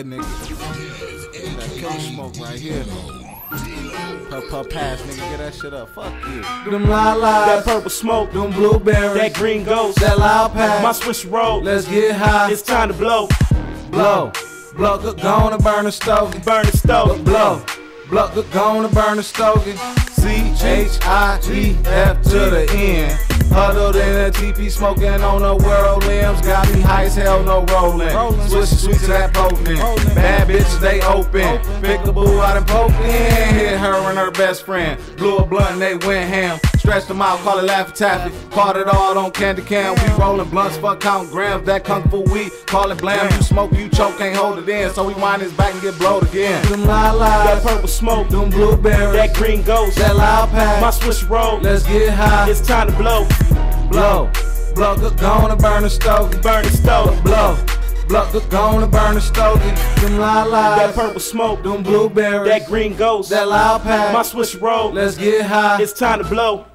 Yeah, nigga. That killer smoke right here. Puff puff pass, nigga. Get that shit up. Fuck you. Them lilacs, That purple smoke, them blueberries, that green ghost, that loud pack. my switch roll. Let's get high, It's time to blow, blow. Blow, go gonna burn a stogie. burn the stogie, Blow, blow, go gonna burn a stogie. C H I E F to the end. Huddled in a TP, smoking on the world limbs. Got me high as hell, no rolling. Rollin'. Switch sweet to that potent. Bad bitches, they open. Pick a boo out and poke in. Hit her and her best friend. Blew a blunt and they went ham. Stretched them out, call it Laffy Taffy. Caught it all on candy can. We rolling blunts, fuck count grams. That kung fu weed, call it blam. You smoke, you choke, can't hold it in. So we wind his back and get blowed again. Them That purple smoke, them blueberries, that green ghost, that loud pack. my switch roll. Let's get high, It's time to blow, blow, blow, go gonna burn a stove, burn the stove. Blow, blow, go gonna burn a stogie. Them That lilacs, purple smoke, them blueberries, that green ghost, that loud pack. my switch roll. Let's get high, It's time to blow,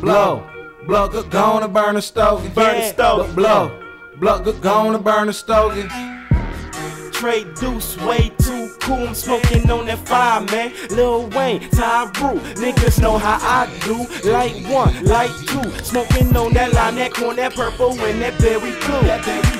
blow, blow, go gonna burn a stogie. burn the stove. Blow, blow, go gonna burn a stogie. Tray Duce, way too cool. I'm smoking on that fire, man. Lil Wayne, Tyru, niggas know how I do. Light one, light two. Smoking on that line, that corn, that purple, and that berry blue. That berry blue.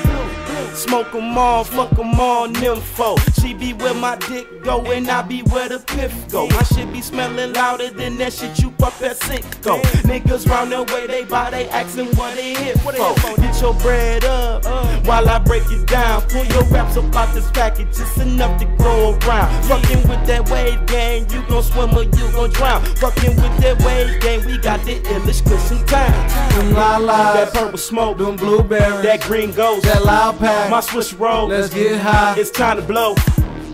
Smoke 'em all, fuck 'em all, nympho. She be where my dick go, and I be where the piff go. My shit be smelling louder than that shit you up at Cinco. Niggas round the way they buy, they asking what they hit for. Get your bread up while I break it down. Pull your raps up out this package, it's enough to go around. Fucking with that wave gang, you gon' swim or you gon' drown. Fucking with that wave gang, we got the illest cushion time. Them That purple smoke, them blueberries, that green ghost, that loud pack. my switch roll. Let's get high, It's time to blow,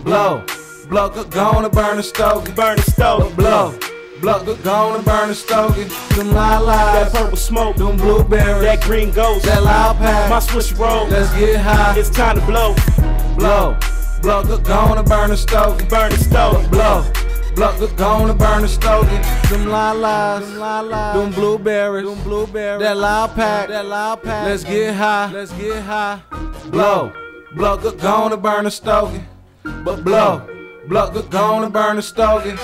blow, blow, go gonna burn a stogie. burn the stove. Blow, blow, go gonna burn a stogie. Them That purple smoke, them blueberries, that green ghost, that loud pack. my switch roll. Let's get high, It's time to blow, blow, blow, go gonna burn a stogie. burn a stove. Blow, blow, go gonna burn a stogie. Them lilacs, them lilacs, them blueberries, them blueberries, that loud pack, that loud pack. Let's get high, let's get high. Blow, blow, go gonna burn a stogie. But blow, blow, go gonna burn a stogie.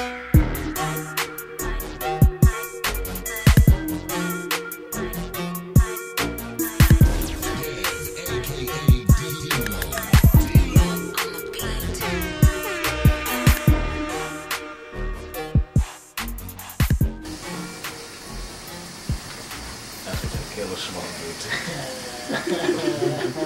That's what that killer smoke do.